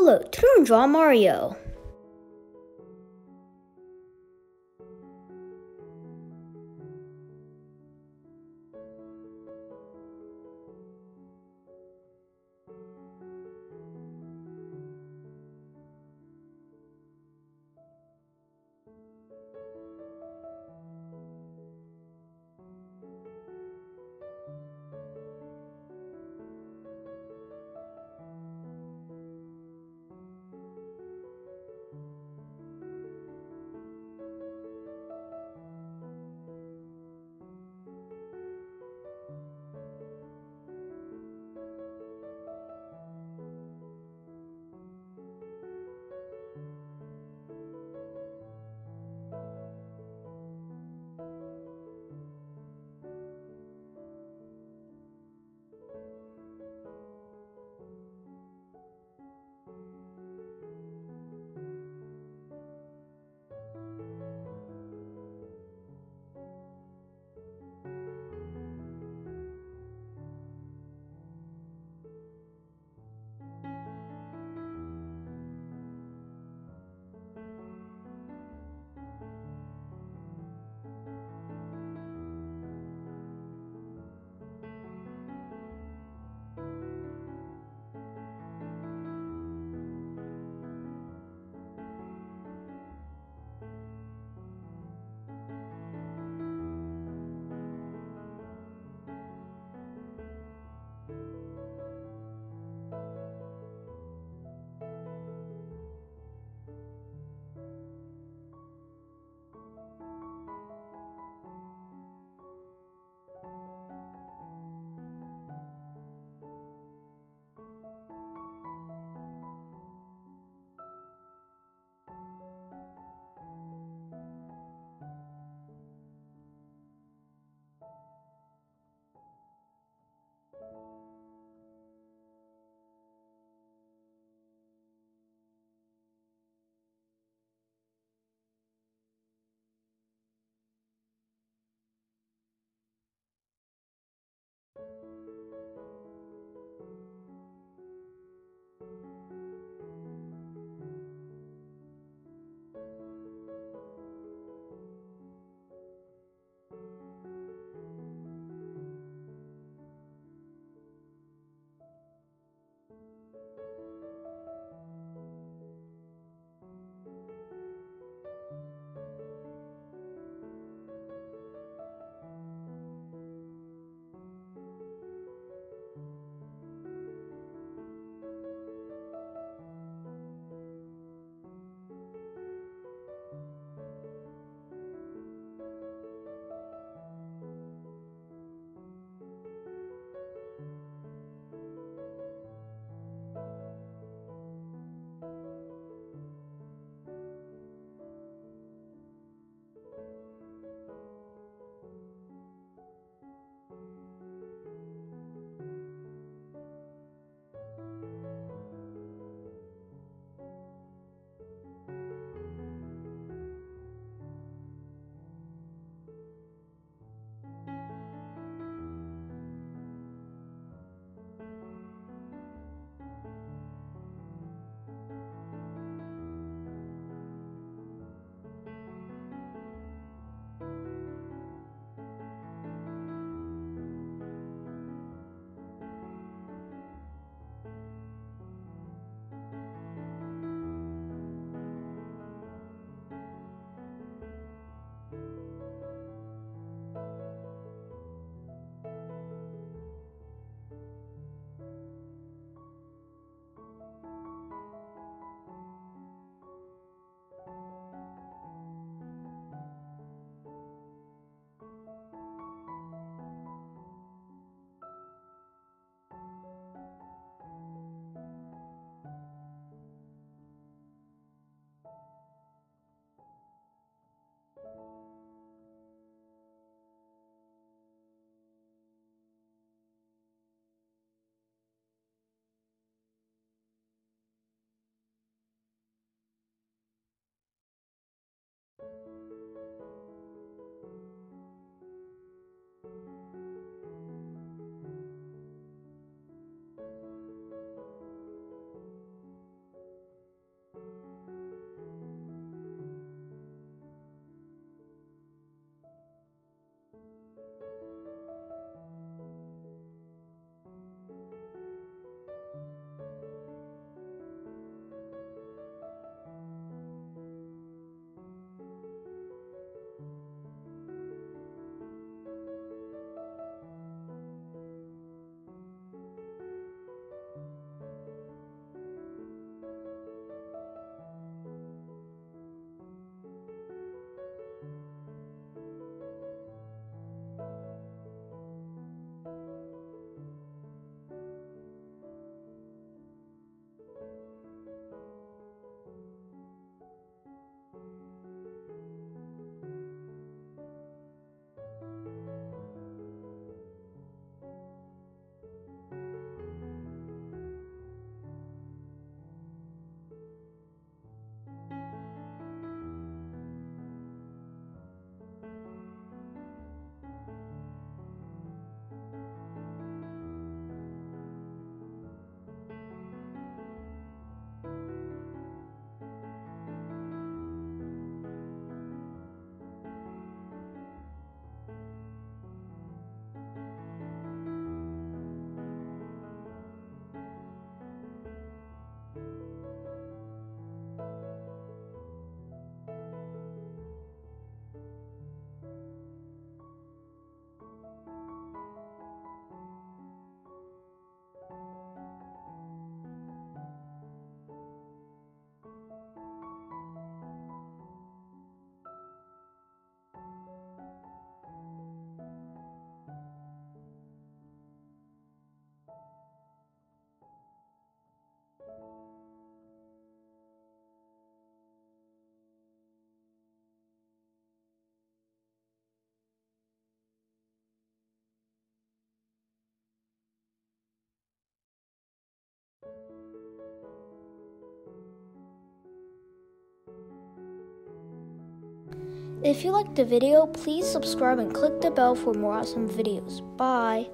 Hello, turn draw Mario. If you liked the video, please subscribe and click the bell for more awesome videos. Bye.